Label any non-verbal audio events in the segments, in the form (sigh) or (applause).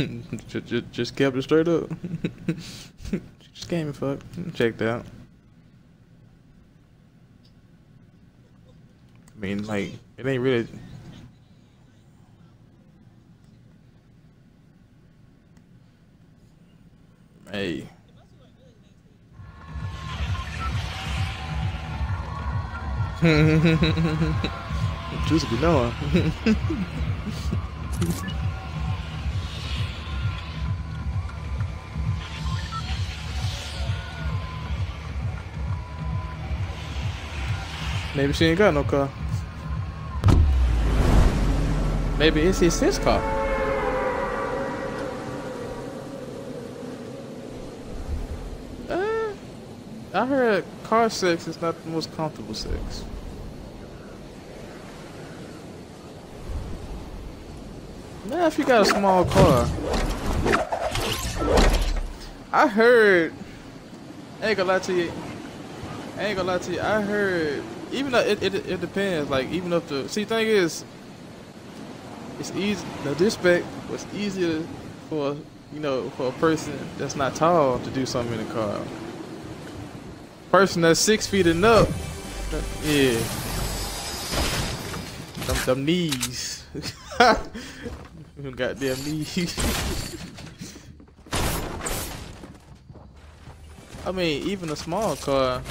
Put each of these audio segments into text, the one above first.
(laughs) just, just, just kept it straight up. (laughs) just came and fuck. Checked out. I mean, like, it ain't really. Hey. Juicy be knowing. Maybe she ain't got no car. Maybe it's his, his car. Uh, I heard car sex is not the most comfortable sex. Now, if you got a small car, I heard. I ain't gonna lie to you. I ain't gonna lie to you. I heard even though it, it, it depends. Like even if the see thing is, it's easy. The disrespect was easier for you know for a person that's not tall to do something in a car. Person that's six feet and up, yeah. Them, them knees. (laughs) goddamn knees. (laughs) I mean, even a small car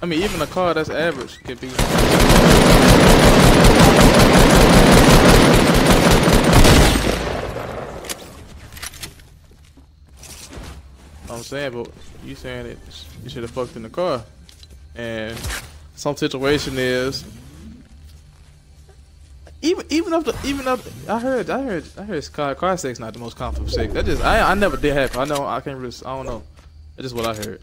I mean, even a car that's average could be. I'm saying, but you saying it, you should have fucked in the car, and some situation is even even up the even up. I heard I heard I heard car car sex not the most comfortable sex. That just I I never did have. I know I can't really I don't know. That's just what I heard.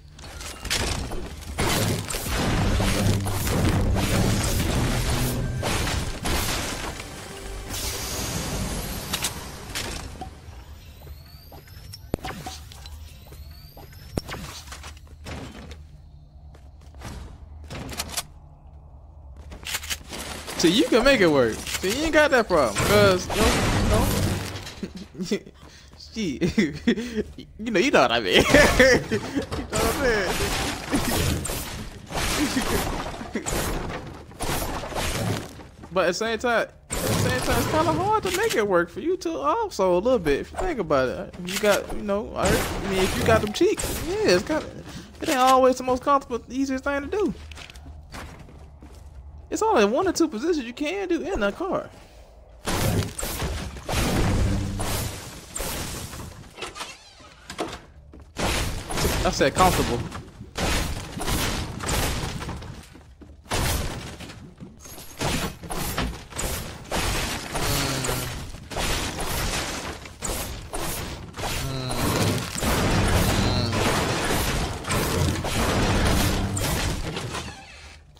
Can make it work. See, you ain't got that problem. Cause, you know, you know you know, you know what I mean. (laughs) you know what I mean? (laughs) but at the same time, at the same time, it's kind of hard to make it work for you too. Also, a little bit. If you think about it, you got, you know, I, I mean, if you got them cheeks, yeah, it's kind of. It ain't always the most comfortable, easiest thing to do. It's only one or two positions you can do in that car. I said comfortable.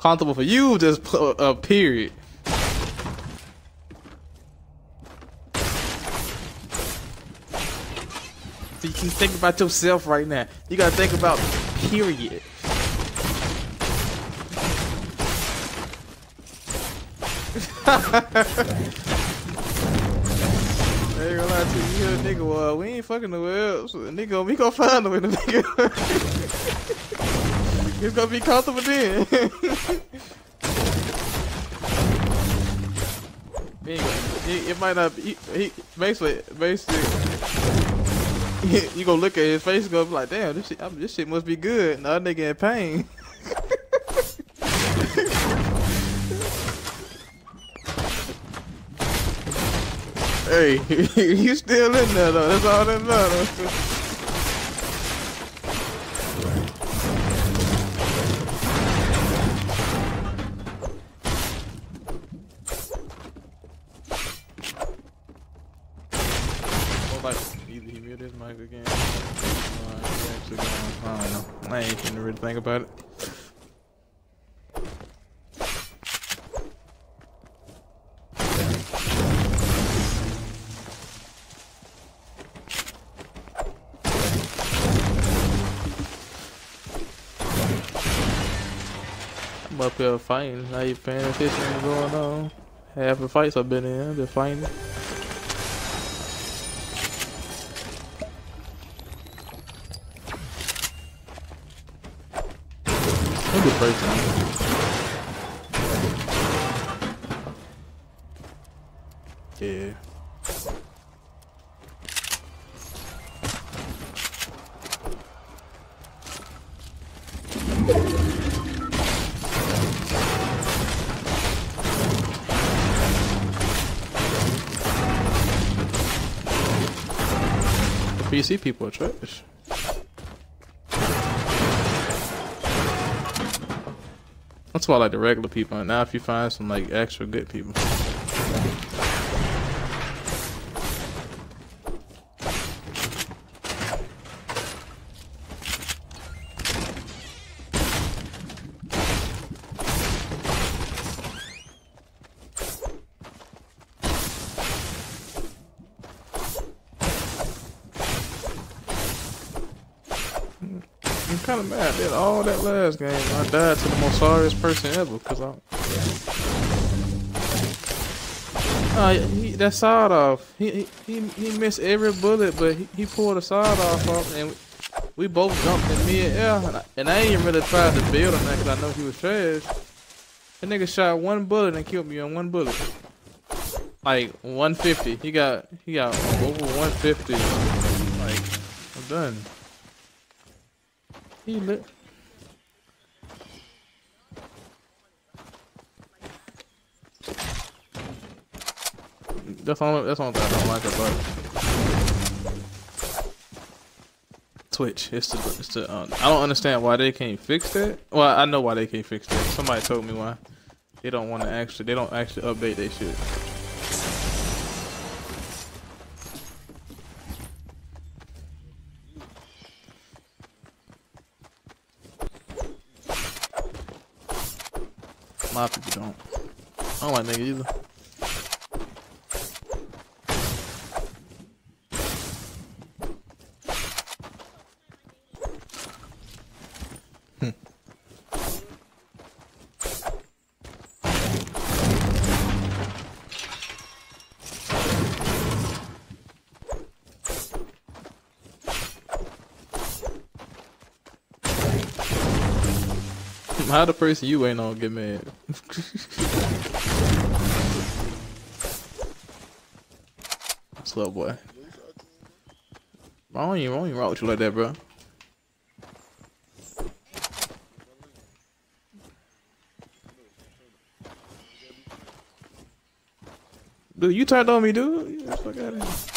Comfortable for you, just a uh, period. So you can think about yourself right now. You gotta think about period. (laughs) Gonna you, nigga, we ain't fucking nowhere else. Nigga, we gonna find a way to make. He's gonna be comfortable then. (laughs) he, he, it might not be, he, basically, basically, you gonna look at his face and go like, damn, this shit, I this shit must be good. Now nigga in pain. (laughs) hey, (laughs) you still in there though, that's all that matters. Think about it. up here fighting. I you paying attention to going on. Half the fights I've been in, they're fighting. Maybe first time. Yeah. PC people are trash. That's why I like the regular people. And now if you find some like extra good people. I'm kind of mad. I did all that last game. I died to the most sorriest person ever because I. Uh, he, that side off. He, he he missed every bullet, but he, he pulled a side off, off and we, both jumped in mid air. And I, and I ain't really tried to build on that because I know he was trash. That nigga shot one bullet and killed me on one bullet. Like 150. He got he got over 150. Like I'm done. He lit. That's all. That's all that I don't like about Twitch. It's the. It's the. Uh, I don't understand why they can't fix that. Well, I know why they can't fix that. Somebody told me why. They don't want to actually. They don't actually update their shit. My people don't. I don't like nigga either. How the person you ain't on get mad? (laughs) Slow boy. I don't even, I don't even rock with you like that, bro. Dude, you turned on me, dude. Fuck out of here.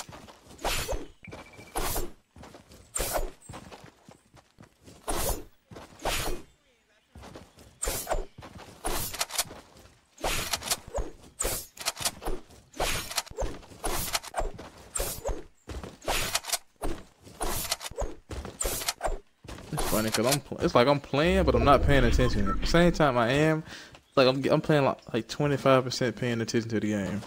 Funny because I'm. It's like I'm playing, but I'm not paying attention. At the same time, I am. Like I'm. I'm playing like like 25% paying attention to the game.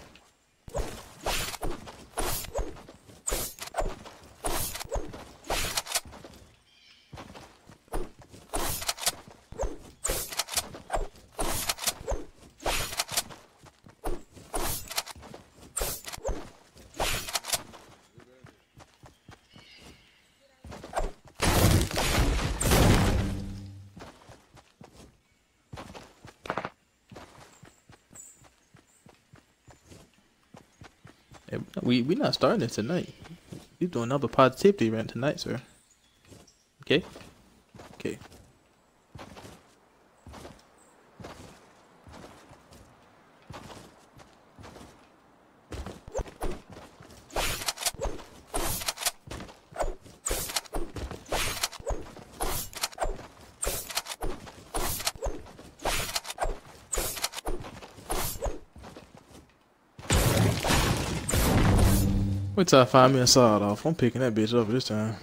We we not starting it tonight. We doing another positivity rant tonight, sir. Okay. Wait till I find me a off. I'm picking that bitch up this time.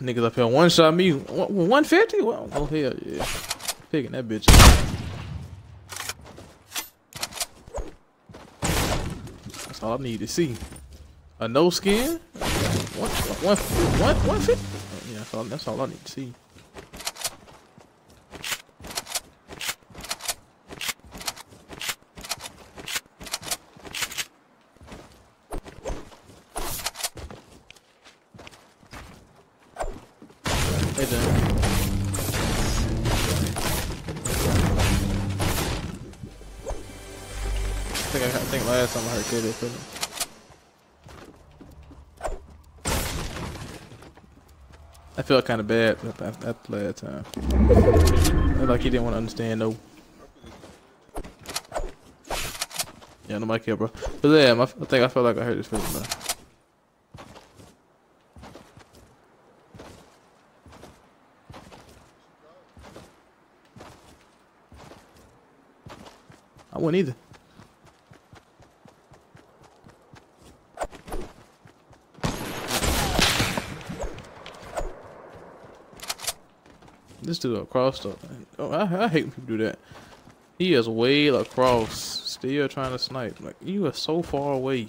Niggas up here one shot me 150? Well, oh hell yeah. Picking that bitch up. That's all I need to see. A no skin? One, one, one, 150? Yeah, that's all, that's all I need to see. I felt kind of bad after the last time. Like he didn't want to understand no. Yeah, nobody care, bro. But yeah, I think I felt like I heard his feeling. I wouldn't either. This dude across the. Oh, I, I hate when people do that. He is way across, still trying to snipe. Like you are so far away.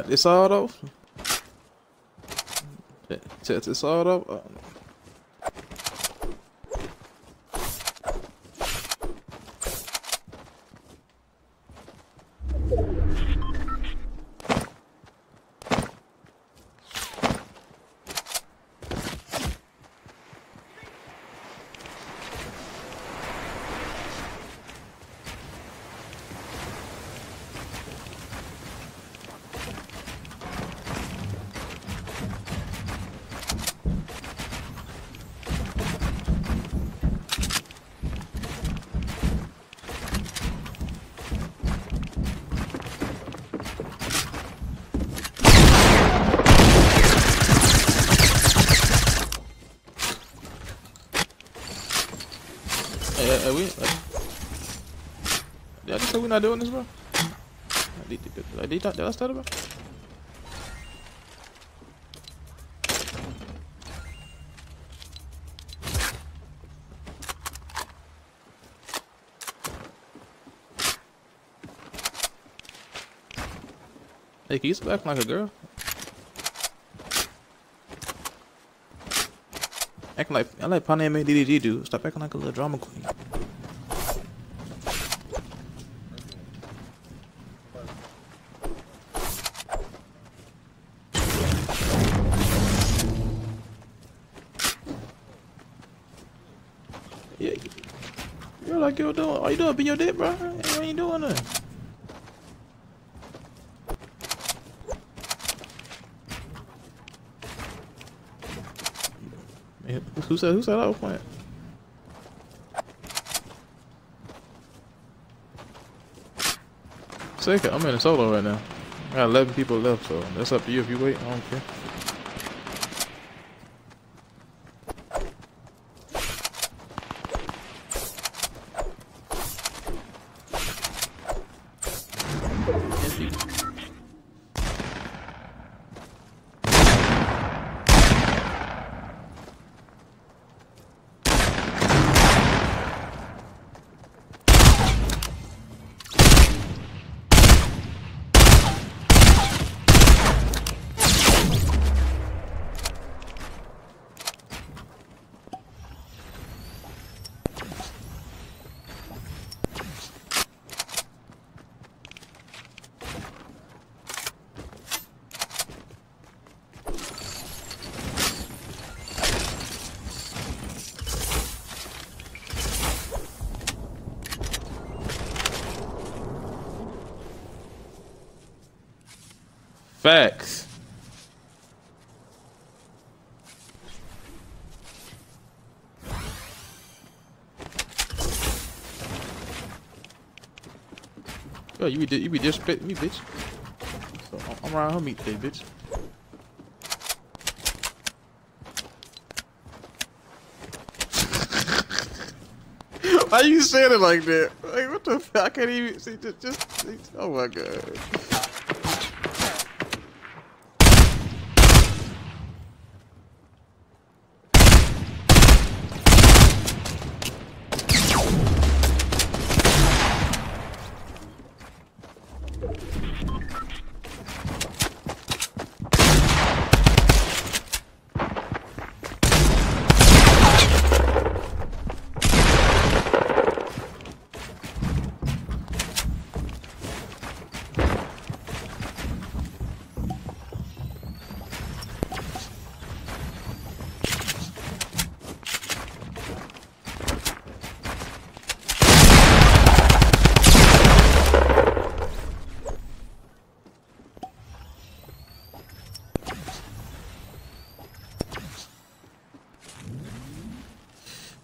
Got this all off. Set this all off. Oh, Are we? Like, did I just say we're not doing this, bro? Did, did, did, did, did I start bro? Hey, can you back like a girl? Acting like I like Pontiac DDG do. Stop acting like a little drama queen. Yeah, you're like you're doing? Be your dick, bro. You ain't doing that. Who said who said I was playing? Second, I'm in a solo right now. I got 11 people left, so that's up to you if you wait. I don't care. Facts. Yo, you be you be disrespecting me, bitch. So I'm around here meat today, bitch. (laughs) Why you saying it like that? Like what the fuck? I can't even see. Just, just oh my god.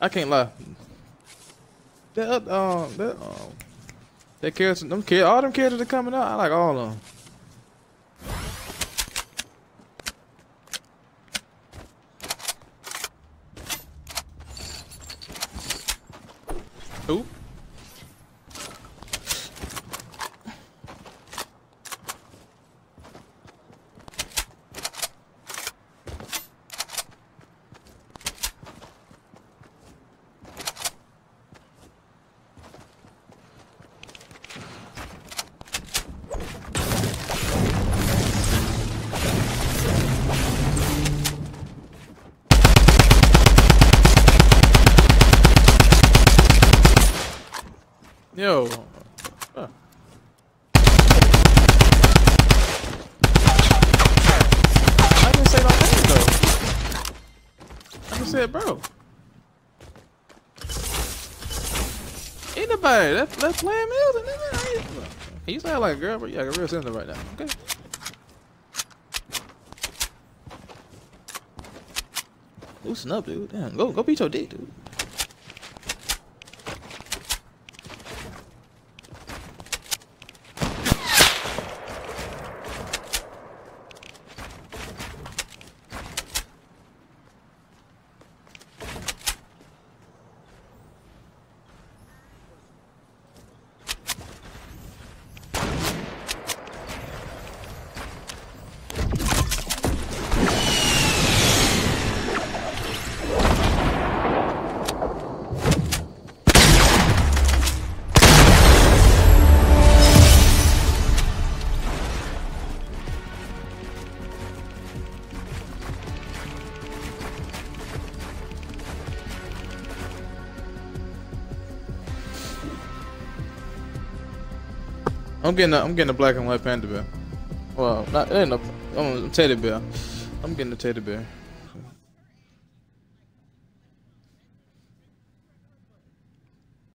I can't lie. That um that um that character them kid all them characters that coming out, I like all of them. Who? Yo. Huh. I didn't say no name though. I just said bro. Anybody that that's music, nigga. He sound like a girl, but yeah, like a real sensitive right now. Okay. Loosen up, dude. Damn, go go beat your dick, dude. I'm getting a, I'm getting a black and white panda bear. Well, not it ain't a, I'm a teddy bear. I'm getting a teddy bear.